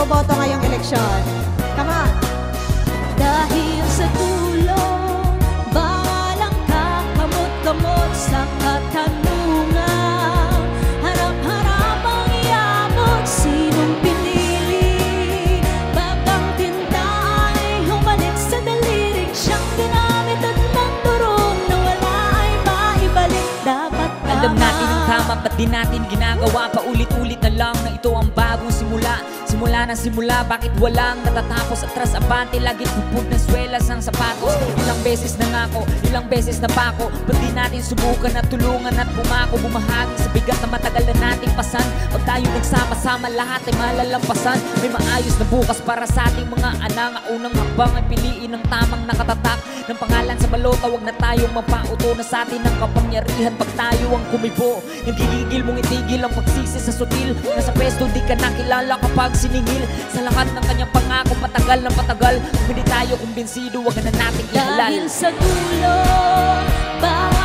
boboto ngayong eleksyon. Di natin ginagawa Paulit-ulit na lang na ito ang bagong simula. Simula na simula, bakit walang natatapos? Atras abante, lagi pupog ng swelas ng sapatos. Ilang beses na ngako, ilang beses na pako. Ba't di natin subukan at tulungan at bumako Bumahagi sa bigat na matagal na nating pasan. Pag tayo nagsama-sama, lahat ay malalampasan. May maayos na bukas para sa ating mga anak Ang unang habang ay piliin ng tamang Ng pangalan sa balota, wag na tayong mapauto na sa atin ang kapangyarihan. Pag tayo ang kumibo, nagigigil mong itigil ang pagsisi sa sutil. Nasa pwesto di ka nakilala kapag siningil. Sa lahat ng kanyang pangako, patagal ng patagal. Kung hindi tayo kumbinsido, wag na nating ihalal. Dahil sa dulo, bawal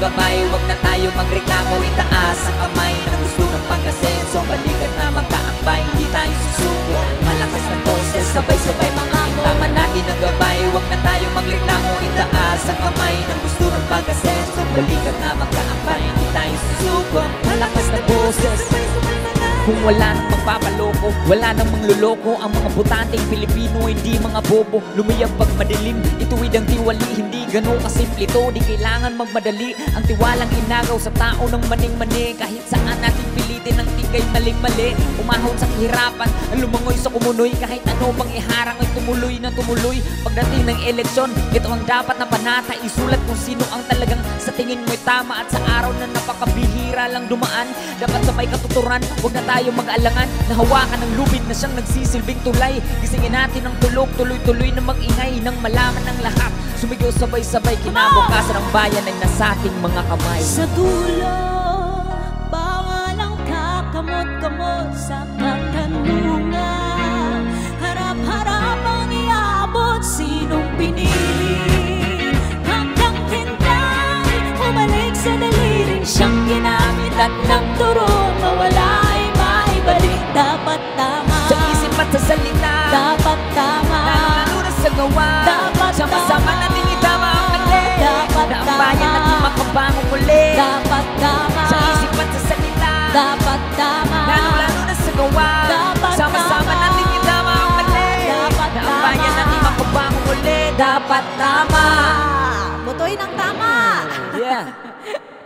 gabay Huwag na tayo magreklamo Itaas ang kamay. Na gusto ng pagkasenso Balikan na magkaakbay Hindi tayo susuko. Malakas na boses Sabay-sabay mga Itama natin ang gabay Huwag na tayo magreklamo Itaas ang kamay. Na gusto ng pagkasenso Balikan na magkaakbay Hindi tayo susuko. Malakas na boses kung wala nang magpapaloko, wala nang mangluloko Ang mga butanteng Pilipino, hindi mga bobo. Lumiyab pag madilim, ituwid ang tiwali. Hindi ganun kasimple to, di kailangan magmadali. Ang tiwalang inagaw sa tao ng maning-mani Kahit saan natin pilitin ang tigay maling-mali Umahon sa kahirapan, lumangoy sa kumunoy Kahit ano bang iharang ay tumuloy na tumuloy. Pagdating ng eleksyon, ito ang dapat na panata Isulat kung sino ang talagang sa tingin mo'y tama At sa araw na napakabihira lang dumaan. Dapat sa may katuturan, huwag na tayo mag-alangan Nahawakan ng lubid na siyang nagsisilbing tulay. Gisingin natin ang tulog, tuloy-tuloy na mag-ingay Nang malaman ng lahat, sumigaw sabay-sabay Kinabukasan ng bayan ay nasa ating mga kamay. Sa dulo, humalik sa daliring siyang ginamit at nagturo mawala ay maibalik. Dapat tama, Sa isip at sa salita. Dapat tama, Lalo na sa gawa. Dapat Sama-sama tama. natin itama ang mali Dapat Na ang bayan tama. natin makabangon muli dapat tama, Sa isip at sa salita. Dapat tama. Lalo-lalo na sa gawa. Dapat Sama-sama natin itama ang mali Dapat Na ang bayan tama. natin makabangon muli Dapat tama. Butuin ang tama. ハハハハ!